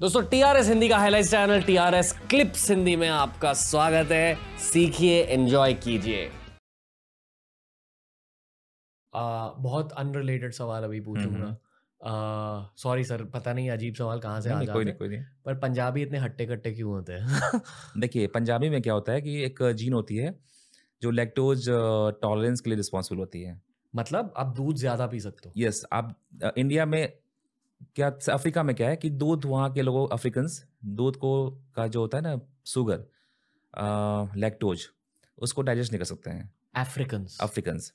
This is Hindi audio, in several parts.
दोस्तों टीआरएस हिंदी का highlight channel TRS clips Hindi में आपका स्वागत है। सीखिए एंजॉय कीजिए। बहुत अनरिलेटेड सवाल अभी पूछूँगा। सॉरी सर पता नहीं अजीब सवाल कहाँ से आ नहीं, कोई नहीं कोई नहीं। पर पंजाबी इतने हट्टे कट्टे क्यों होते हैं? देखिए पंजाबी में क्या होता है कि एक जीन होती है जो लैक्टोज टॉलरेंस के लिए रिस्पॉन्सिबल होती है। मतलब आप दूध ज़्यादा पी सकते हो। यस yes, आप इंडिया में क्या अफ्रीका में क्या है कि दूध वहाँ के लोगों अफ्रीकन्स दूध को का जो होता है ना शुगर लैक्टोज उसको डाइजेस्ट नहीं कर सकते हैं। African Africans.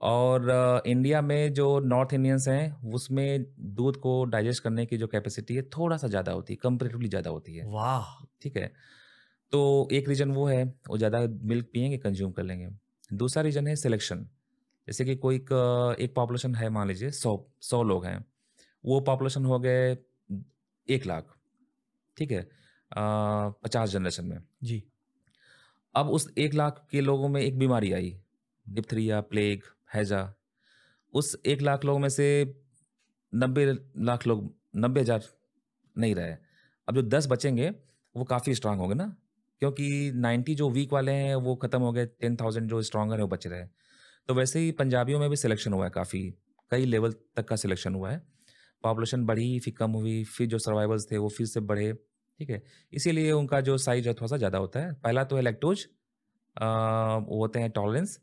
और इंडिया में जो नॉर्थ इंडियंस हैं उसमें दूध को डाइजेस्ट करने की जो कैपेसिटी है थोड़ा सा ज़्यादा होती है कंपेरेटिवली ज़्यादा होती है। वाह। ठीक है? तो एक रीज़न वो है वो ज़्यादा मिल्क पियेंगे कंज्यूम कर लेंगे। दूसरा रीज़न है सिलेक्शन जैसे कि कोई एक पॉपुलेशन है मान लीजिए सौ सौ लोग हैं। वो पॉपुलेशन हो गए एक लाख। ठीक है? पचास जनरेशन में। जी। अब उस एक लाख के लोगों में एक बीमारी आई डिप्थीरिया प्लेग हैजा उस एक लाख लोगों में से नब्बे लाख लोग नब्बे हज़ार नहीं रहे। अब जो दस बचेंगे वो काफ़ी स्ट्रांग होंगे ना? क्योंकि नाइन्टी जो वीक वाले हैं वो ख़त्म हो गए टेन थाउज़ेंड जो स्ट्रांगर है वो बच रहे। हैं तो वैसे ही पंजाबियों में भी सिलेक्शन हुआ है काफ़ी। कई लेवल तक का सिलेक्शन हुआ है। पॉपुलेशन बढ़ी फिर कम हुई फिर जो सर्वाइवल्स थे वो फिर से बढ़े ठीक है? इसीलिए उनका जो साइज़ है थोड़ा सा ज़्यादा होता है। पहला तो है लैक्टोज वो होते हैं टॉलरेंस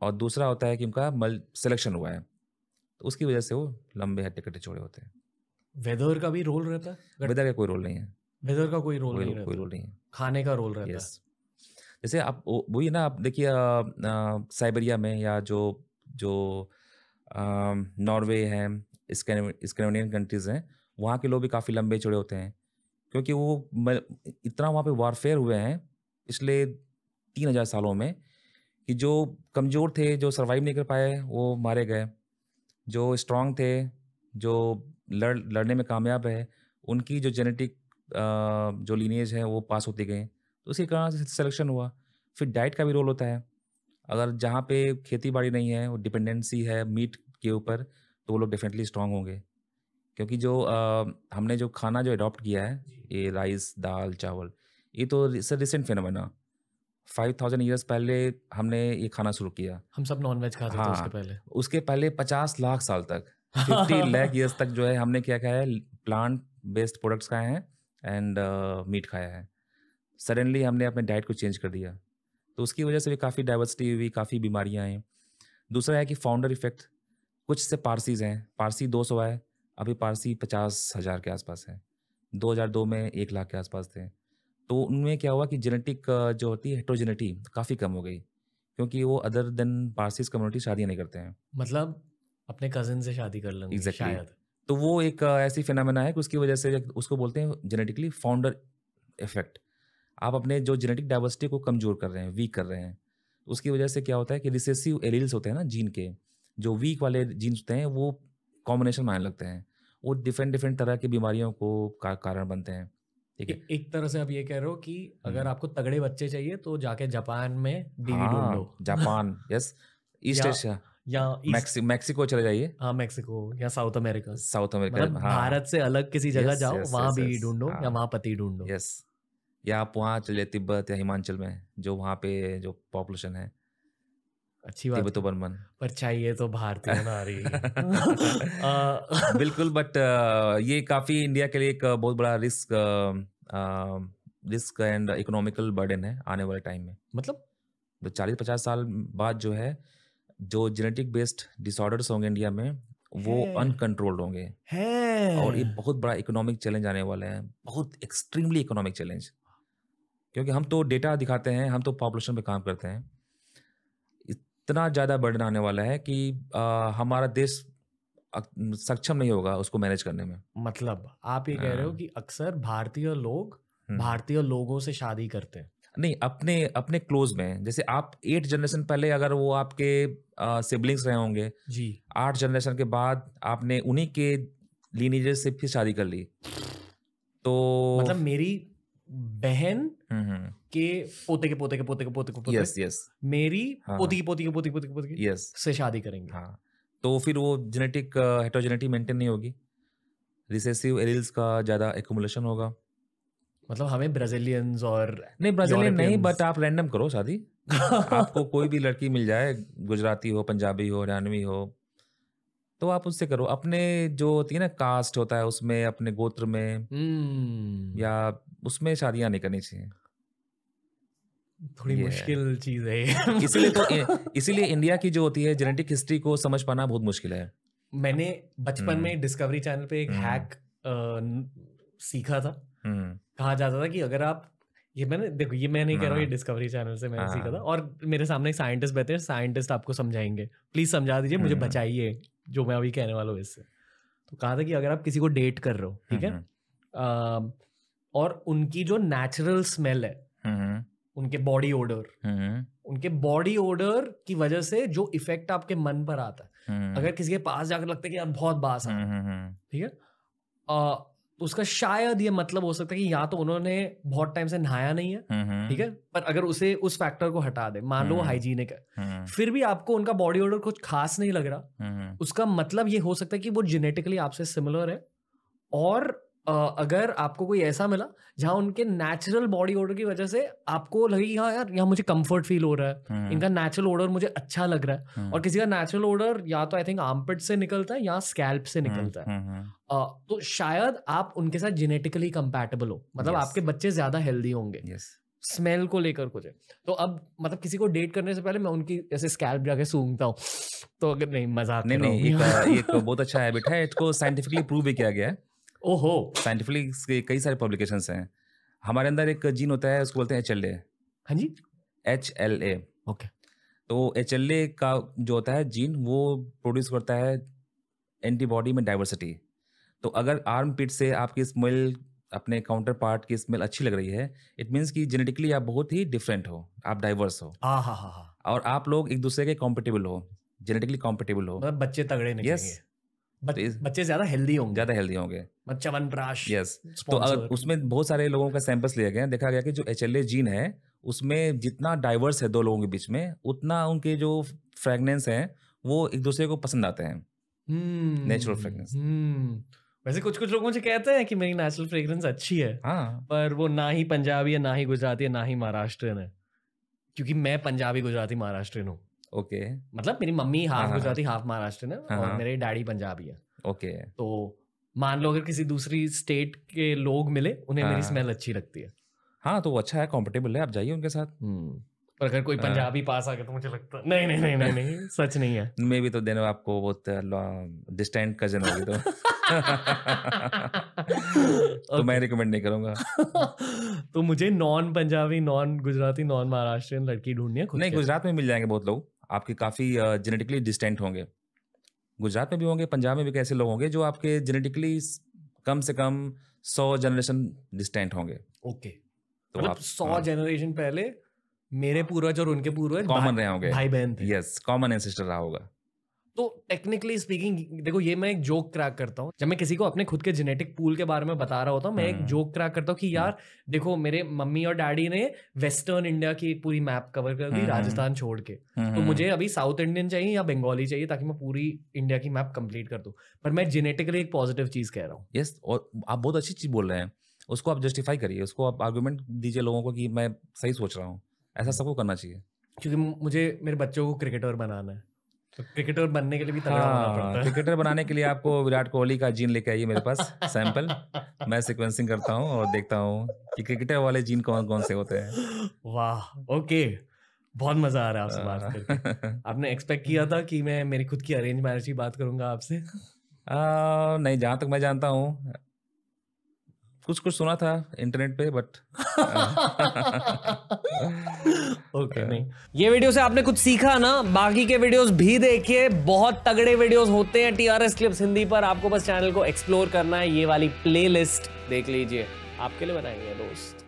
और दूसरा होता है कि उनका मल सिलेक्शन हुआ है। तो उसकी वजह से वो लंबे हट्टे कट्टे चौड़े होते हैं। वेदर का भी रोल रहता है? वेदर का कोई रोल नहीं है। वेदर का कोई रोल कोई नहीं कोई रोल नहीं है। खाने का रोल रहता यस जैसे आप वो- वही ना आप देखिए साइबेरिया में या जो जो नॉर्वे है स्कैंडिनेवियन कंट्रीज़ हैं, वहाँ के लोग भी काफ़ी लंबे चौड़े होते हैं, क्योंकि वो इतना वहाँ पे वारफेयर हुए हैं पिछले तीन हज़ार सालों में कि जो कमज़ोर थे, जो सरवाइव नहीं कर पाए, वो मारे गए। जो स्ट्रांग थे, जो लड़, लड़ने में कामयाब है उनकी जो जेनेटिक जो लीनेज है, वो पास होती गई। तो उसी कारण सिलेक्शन हुआ। फिर डाइट का भी रोल होता है। अगर जहाँ पे खेती बाड़ी नहीं है, वो डिपेंडेंसी है मीट के ऊपर तो वो लोग डेफिनेटली स्ट्रांग होंगे। क्योंकि जो अ, हमने जो खाना जो अडॉप्ट किया है ये राइस दाल चावल ये तो sir recent phenomena five thousand years पहले हमने ये खाना शुरू किया। हम सब नॉनवेज खाते हाँ, थे। उसके पहले। उसके पहले पचास लाख साल तक फिफ्टी लाख ईयर्स तक जो है हमने क्या खाया है प्लांट बेस्ड प्रोडक्ट्स खाए हैं एंड मीट खाया है। सडनली हमने अपने डाइट को चेंज कर दिया। तो उसकी वजह से भी काफ़ी डाइवर्सिटी हुई काफ़ी बीमारियाँ आई। दूसरा है कि फाउंडर इफ़ेक्ट कुछ से पारसीज हैं। पारसी दो सौ है अभी पारसी पचास हज़ार के आसपास है। 2002 में एक लाख के आसपास थे। तो उनमें क्या हुआ कि जेनेटिक जो होती है हेट्रोजेनिटी काफ़ी कम हो गई क्योंकि वो अदर देन पारसीज कम्युनिटी शादियाँ नहीं करते हैं। मतलब अपने कजिन से शादी कर लेंगे Exactly. शायद। तो वो एक ऐसी फिनोमेना है कि उसकी वजह से उसको बोलते हैं जेनेटिकली फाउंडर इफ़ेक्ट आप अपने जो जेनेटिक डाइवर्सिटी को कमज़ोर कर रहे हैं वीक कर रहे हैं उसकी वजह से क्या होता है कि रिसेसिव एलील्स होते हैं ना जीन के जो वीक वाले जीन्स होते हैं वो कॉम्बिनेशन में आने लगते हैं। वो डिफरेंट डिफरेंट तरह की बीमारियों को का, कारण बनते हैं। ठीक है? एक तरह से आप ये कह रहे हो कि अगर हम्म। आपको तगड़े बच्चे चाहिए तो जाके जापान में बीवी ढूंढ हाँ जापान यस ईस्ट एशिया या मैक्सि मैक्सिको चले जाइए। हाँ मैक्सिको या साउथ अमेरिका साउथ अमेरिका मतलब हाँ, भारत से अलग किसी जगह Yes, जाओ yes, वहाँ yes, बीवी. ढूंढो या हाँ। वहाँ पति ढूंढो। यस या आप वहाँ चले तिब्बत या हिमाचल में जो वहाँ पे जो पॉपुलेशन है। अच्छी बात तिब्बत है। बर्मन पर चाहिए तो भारतीय नारी आ, रही है। बिल्कुल बट ये काफ़ी इंडिया के लिए एक बहुत बड़ा risk risk and economical burden है आने वाले टाइम में। मतलब तो चालीस पचास साल बाद जो है जो जेनेटिक बेस्ड डिसऑर्डर्स होंगे इंडिया में वो अनकंट्रोल्ड होंगे। और ये बहुत बड़ा इकोनॉमिक चैलेंज आने वाला है। बहुत एक्सट्रीमली इकोनॉमिक चैलेंज क्योंकि हम तो डेटा दिखाते हैं हम तो पॉपुलेशन पे काम करते हैं। इतना ज़्यादा बर्डन आने वाला है कि आ, हमारा देश सक्षम नहीं होगा उसको मैनेज करने में। मतलब आप ये कह रहे हो हाँ। कि अक्सर भारतीय लोग हम्म। भारतीय लोगों से शादी करते हैं। नहीं अपने अपने क्लोज में जैसे आप एट जनरेशन पहले अगर वो आपके सिबलिंग्स रहे होंगे जी। आठ जनरेशन के बाद आपने उन्हीं के लीनेजेस से फिर शादी कर ली। तो मतलब मेरी बहन के पोते के पोते के पोते के पोते के पोते यस यस मेरी हाँ। पोती की पोती की पोती की पोती की पोती की यस से शादी करेंगे। हाँ। तो फिर वो जेनेटिक हेट्रोजेनिटी मेंटेन नहीं होगी। रिसेसिव एरिल्स का ज़्यादा एकुमुलेशन होगा। मतलब हमें ब्राजीलियंस और नहीं ब्राजीलियन नहीं बट आप रैंडम करो शादी। आपको कोई भी लड़की मिल जाए गुजराती हो पंजाबी हो हरियाणवी हो तो आप उससे करो। अपने जो होती है ना कास्ट होता है उसमें अपने गोत्र में हम्म, या उसमें शादियाँ नहीं करनी चाहिए। थोड़ी मुश्किल चीज़ है इसीलिए तो इसीलिए इंडिया की जो होती है जेनेटिक हिस्ट्री को समझ पाना बहुत मुश्किल है। मैंने बचपन हम्म। में डिस्कवरी चैनल पे एक हम्म। हैक सीखा था। हम्म, कहा जाता था कि अगर आप ये मैंने देखो ये मैं नहीं कह रहा हूँ ये हाँ। डिस्कवरी चैनल से मैंने सीखा था। हाँ। और मेरे सामने एक साइंटिस्ट बैठे हैं साइंटिस्ट आपको समझाएँगे। प्लीज़ समझा दीजिए मुझे हम्म। बचाइए जो मैं अभी कहने वाला हूँ इससे। तो कहा था कि अगर आप किसी को डेट कर रहे हो ठीक है? हम्म, और उनकी जो नेचुरल स्मेल है उनके बॉडी ओडर उनके बॉडी ओडर की वजह से जो इफ़ेक्ट आपके मन पर आता है। अगर किसी के पास जाकर लगता है कि यार बहुत बास आ है, ठीक है? उसका शायद ये मतलब हो सकता है कि या तो उन्होंने बहुत टाइम से नहाया नहीं है ठीक है? पर अगर उसे उस फैक्टर को हटा दे मान लो। हाइजीनिक है फिर भी आपको उनका बॉडी ऑर्डर कुछ खास नहीं लग रहा। उसका मतलब ये हो सकता है कि वो जेनेटिकली आपसे सिमिलर है और अगर आपको कोई ऐसा मिला जहाँ उनके नेचुरल बॉडी ऑर्डर की वजह से आपको लगे हाँ यार यहाँ मुझे कंफर्ट फील हो रहा है। इनका नेचुरल ऑर्डर मुझे अच्छा लग रहा है। और किसी का नेचुरल ऑर्डर या तो आई थिंक आर्मपिट से निकलता है या स्कैल्प से निकलता है। अ, तो शायद आप उनके साथ जेनेटिकली कंपैटिबल हो। मतलब Yes. आपके बच्चे ज़्यादा हेल्दी होंगे। Yes, स्मेल को लेकर कुछ है। तो अब मतलब किसी को डेट करने से पहले मैं उनकी ऐसे स्कैल्प जाके सूंघता हूँ। तो अगर नहीं मज़ाक नहीं नहीं ये एक बहुत अच्छा हैबिट है। इसको साइंटिफिकली प्रूव भी किया गया है। ओहो साइंटिफिकली कई सारे पब्लिकेशंस हैं। हमारे अंदर एक जीन होता है उसको बोलते हैं एच एल ए हाँ जी। H L A okay. तो एच एल ए का जो होता है जीन वो प्रोड्यूस करता है एंटीबॉडी में डाइवर्सिटी तो अगर आर्म पिट से आपकी स्मेल अपने काउंटर पार्ट की स्मेल अच्छी लग रही है इट मीन्स कि जेनेटिकली आप बहुत ही डिफरेंट हो आप डाइवर्स हो। हा हा हा और आप लोग एक दूसरे के कॉम्पिटेबल हो जेनेटिकली कॉम्पिटेबल हो। मतलब बच्चे तगड़े Yes. निकलेंगे। इस- बच्चे ज़्यादा हेल्दी होंगे। ज़्यादा हेल्दी होंगे। च्यवनप्राश यस तो अगर उसमें बहुत सारे लोगों का सैंपल्स लिया गया है, देखा गया कि जो एचएलए जीन है उसमें जितना डाइवर्स है दो लोगों के बीच में उतना उनके जो फ्रेगनेंस हैं वो एक दूसरे को पसंद आते हैं। हम्म, Natural fragrance. हम्म वैसे कुछ कुछ लोग मुझे कहते हैं कि मेरी नेचुरल फ्रेग्रेंस अच्छी है हाँ। पर वो ना ही पंजाबी है ना ही गुजराती है ना ही महाराष्ट्रियन है। क्योंकि मैं पंजाबी गुजराती महाराष्ट्रियन हूँ। ओके। मतलब मेरी मम्मी हाफ़ हाँ। गुजराती हाफ़ महाराष्ट्र है हाँ, और हाँ। मेरे डैडी पंजाबी है। ओके। तो मान लो अगर किसी दूसरी स्टेट के लोग मिले उन्हें मेरी। स्मेल अच्छी लगती है। हाँ तो वो अच्छा है कॉम्पिटेबल है आप जाइए उनके साथ। पर अगर कोई। पंजाबी पास आ गया तो मुझे लगता है नहीं नहीं नहीं नहीं नहीं सच नहीं है। मैं भी तो देने आपको बहुत डिस्टेंट कज़न होगी तो। तो मैं रिकमेंड नहीं करूँगा। तो मुझे non Punjabi non Gujarati non Maharashtrian लड़की ढूंढनी है नहीं गुजरात में मिल जाएँगे बहुत लोग। आपके काफ़ी जेनेटिकली डिस्टेंट होंगे। गुजरात में भी होंगे पंजाब में भी कैसे लोग होंगे जो आपके जेनेटिकली कम से कम सौ जनरेशन डिस्टेंट होंगे। ओके। तो मतलब आप सौ जनरेशन पहले मेरे पूर्वज और उनके पूर्वज कॉमन रहे होंगे। भाई बहन थे। यस कॉमन एंसेस्टर रहा होगा। तो टेक्निकली स्पीकिंग देखो ये मैं एक जोक क्रैक करता हूँ। जब मैं किसी को अपने खुद के जेनेटिक पूल के बारे में बता रहा होता हूँ मैं एक हम्म। जोक क्रैक करता हूँ कि यार देखो मेरे मम्मी और डैडी ने वेस्टर्न इंडिया की एक पूरी मैप कवर कर दी हम्म। राजस्थान छोड़ के। तो मुझे अभी साउथ इंडियन चाहिए या बंगाली चाहिए ताकि मैं पूरी इंडिया की मैप कंप्लीट कर दूँ। पर मैं जेनेटिकली एक पॉजिटिव चीज़ कह रहा हूँ। यस और आप बहुत अच्छी चीज़ बोल रहे हैं। उसको आप जस्टिफाई करिए। उसको आप आर्ग्यूमेंट दीजिए लोगों को कि मैं सही सोच रहा हूँ। ऐसा सबको करना चाहिए। क्योंकि मुझे मेरे बच्चों को क्रिकेटर बनाना है। तो क्रिकेटर बनने के लिए भी तगड़ा होना हाँ पड़ता है। क्रिकेटर बनाने के लिए आपको विराट कोहली का जीन लेके आइए मेरे पास सैंपल मैं सिक्वेंसिंग करता हूँ और देखता हूँ कि क्रिकेटर वाले जीन कौन कौन से होते हैं। वाह ओके बहुत मज़ा आ रहा है आपसे बात करके। आपने एक्सपेक्ट किया था कि मैं मेरी खुद की अरेंज मैरिज की बात करूँगा आपसे? नहीं जहाँ तक मैं जानता हूँ कुछ कुछ सुना था इंटरनेट पे बट ओके नहीं। ये वीडियो से आपने कुछ सीखा ना? बाकी के वीडियोस भी देखिए। बहुत तगड़े वीडियोस होते हैं टीआरएस क्लिप्स हिंदी पर। आपको बस चैनल को एक्सप्लोर करना है। ये वाली प्लेलिस्ट देख लीजिए। आपके लिए बनाएँगे दोस्त।